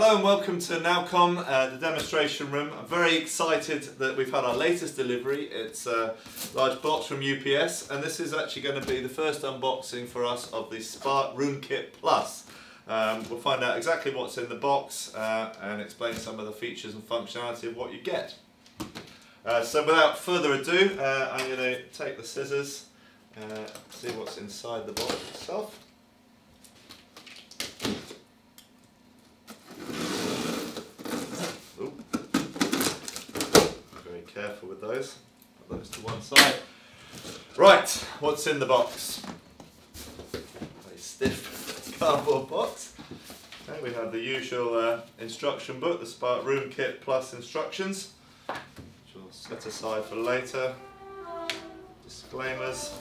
Hello and welcome to Nowcomm, uh, the demonstration room. I'm very excited that we've had our latest delivery. It's a large box from UPS and this is actually going to be the first unboxing for us of the Spark Room Kit Plus. Um, we'll find out exactly what's in the box uh, and explain some of the features and functionality of what you get. Uh, so without further ado, uh, I'm going to take the scissors, uh, see what's inside the box itself. Very careful with those. Put those to one side. Right, what's in the box? A stiff cardboard box. Okay, we have the usual uh, instruction book, the Spark Room Kit Plus instructions, which we'll set aside for later. Disclaimers.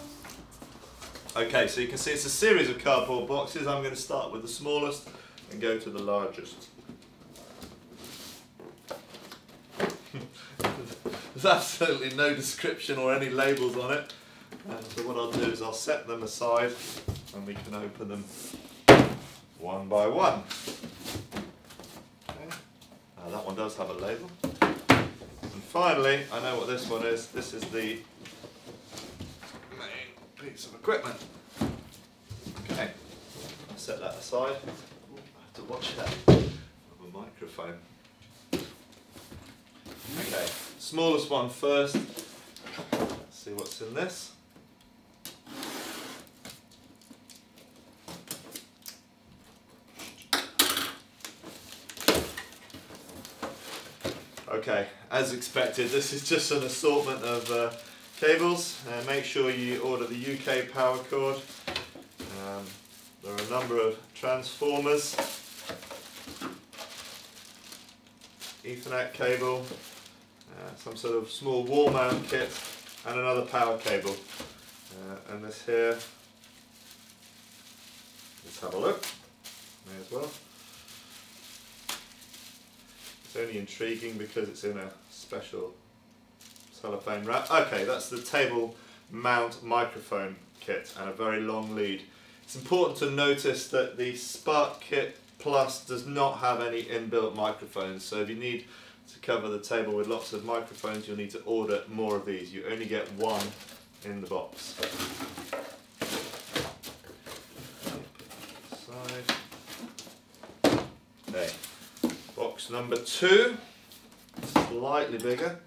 Okay, so you can see it's a series of cardboard boxes. I'm going to start with the smallest and go to the largest. There's absolutely no description or any labels on it. And so what I'll do is I'll set them aside and we can open them one by one. Okay. Uh, that one does have a label. And finally, I know what this one is. This is the main piece of equipment. Okay, I'll set that aside. I have to watch that with a microphone. Smallest one first. Let's see what's in this. Okay, as expected, this is just an assortment of uh, cables. Uh, make sure you order the UK power cord. Um, there are a number of transformers, Ethernet cable, uh, some sort of small wall mount kit, and another power cable. Uh, and this here, let's have a look. May as well. It's only intriguing because it's in a special cellophane wrap. Okay, that's the table mount microphone kit and a very long lead. It's important to notice that the Spark Kit Plus does not have any inbuilt microphones, so if you need to cover the table with lots of microphones, you'll need to order more of these. You only get one in the box. Side. Okay. Box number two, slightly bigger.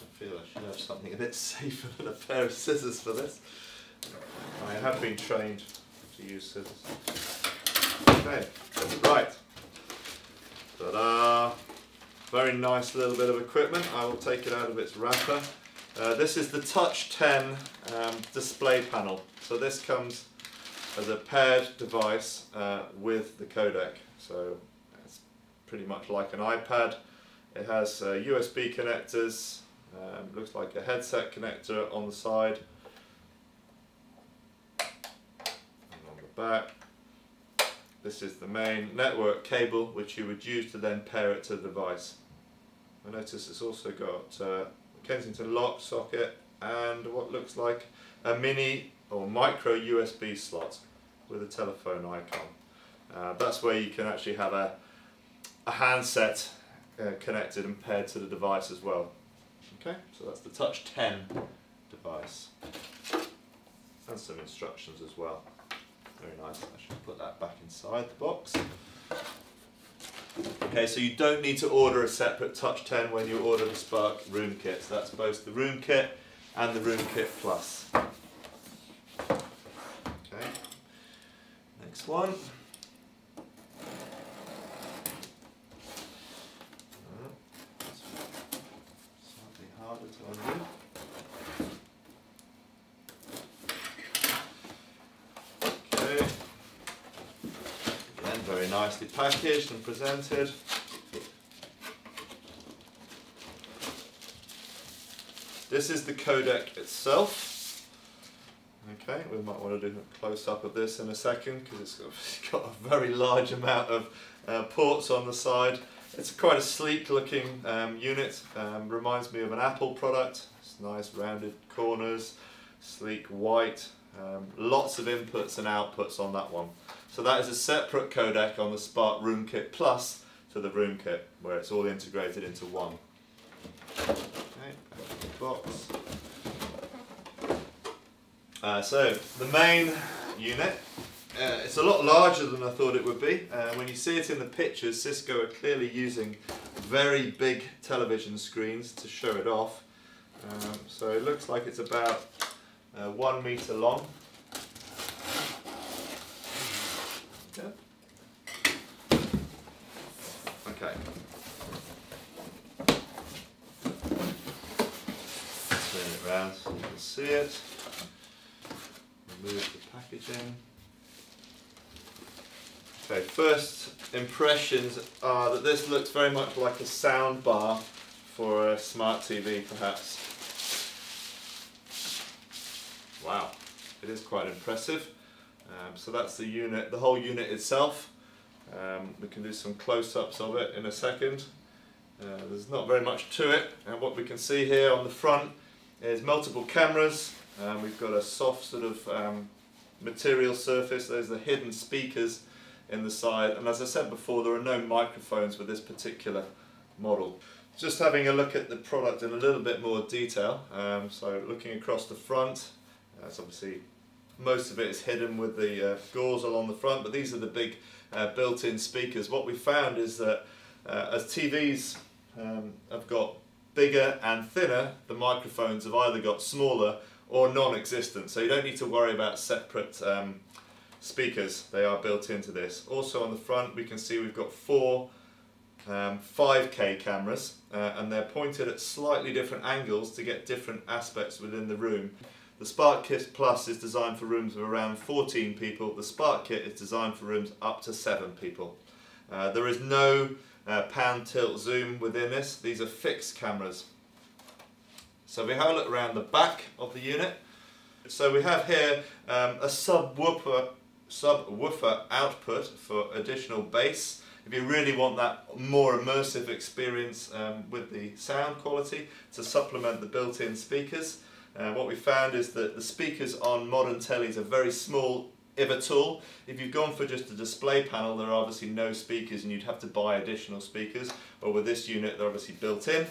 I feel I should have something a bit safer than a pair of scissors for this. I have been trained to use scissors. Okay, right. Ta-da! Very nice little bit of equipment. I will take it out of its wrapper. Uh, this is the Touch 10 um, display panel. So this comes as a paired device uh, with the codec. So it's pretty much like an iPad. It has uh, USB connectors, um, looks like a headset connector on the side. And on the back. This is the main network cable which you would use to then pair it to the device. I notice it's also got uh, Kensington lock socket and what looks like a mini or micro USB slot with a telephone icon. Uh, that's where you can actually have a, a handset uh, connected and paired to the device as well. Okay, so that's the Touch 10 device. And some instructions as well. Very nice. I should put that back inside the box. Okay, so you don't need to order a separate Touch 10 when you order the Spark Room Kit. So that's both the Room Kit and the Room Kit Plus. Okay, next one. Slightly harder to undo. Okay. Again, very nicely packaged and presented. This is the codec itself. Okay, we might want to do a close up of this in a second because it's got, it's got a very large amount of uh, ports on the side. It's quite a sleek looking um, unit, um, reminds me of an Apple product. It's nice rounded corners, sleek white Um, lots of inputs and outputs on that one. So that is a separate codec on the Spark Room Kit Plus to the Room Kit, where it's all integrated into one. Okay, box. Uh, so the main unit, uh, it's a lot larger than I thought it would be. Uh, when you see it in the pictures, Cisco are clearly using very big television screens to show it off. Um, so it looks like it's about uh, one meter long. Okay. Turn it around so you can see it. Remove the packaging. Okay, first impressions are that this looks very much like a sound bar for a smart TV perhaps. Wow, it is quite impressive. Um, so that's the unit, the whole unit itself. Um, we can do some close-ups of it in a second. Uh, there's not very much to it and what we can see here on the front is multiple cameras. Um, we've got a soft sort of um, material surface, there's the hidden speakers in the side and as I said before there are no microphones with this particular model. Just having a look at the product in a little bit more detail, um, so looking across the front, that's obviously most of it is hidden with the uh, gauze along the front, but these are the big uh, built-in speakers. What we found is that uh, as TVs um, have got bigger and thinner, the microphones have either got smaller or non-existent. So you don't need to worry about separate um, speakers. They are built into this. Also on the front we can see we've got four um, 5K cameras uh, and they're pointed at slightly different angles to get different aspects within the room. The Spark Kit Plus is designed for rooms of around 14 people. The Spark Kit is designed for rooms up to 7 people. Uh, there is no uh, pan tilt zoom within this. These are fixed cameras. So we have a look around the back of the unit. So we have here um, a subwoofer, subwoofer output for additional bass. If you really want that more immersive experience um, with the sound quality to supplement the built-in speakers. Uh, what we found is that the speakers on modern tellies are very small, if at all. If you've gone for just a display panel, there are obviously no speakers and you'd have to buy additional speakers. But with this unit, they're obviously built in.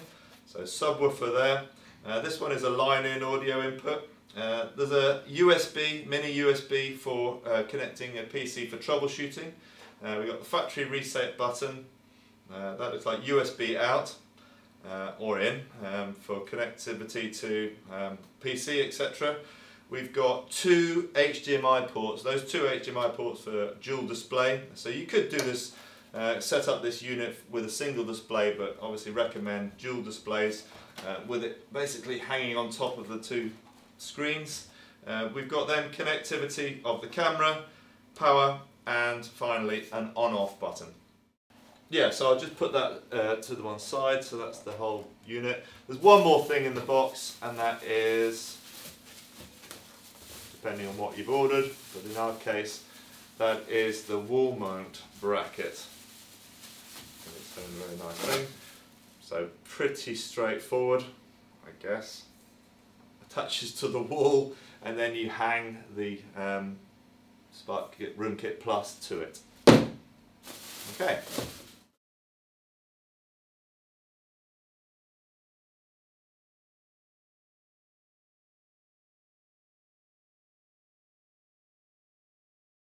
So subwoofer there. Uh, this one is a line-in audio input. Uh, there's a USB, mini USB for uh, connecting a PC for troubleshooting. Uh, we've got the factory reset button. Uh, that looks like USB out uh, or in um, for connectivity to um, PC etc. We've got two HDMI ports, those two HDMI ports for dual display. So you could do this, uh, set up this unit with a single display but obviously recommend dual displays uh, with it basically hanging on top of the two screens. Uh, we've got then connectivity of the camera, power and finally an on-off button yeah, so I'll just put that uh, to the one side, so that's the whole unit. There's one more thing in the box, and that is, depending on what you've ordered, but in our case, that is the wall mount bracket. It's a very nice thing. So pretty straightforward, I guess. Attaches to the wall, and then you hang the um, Spark Room Kit Plus to it. Okay.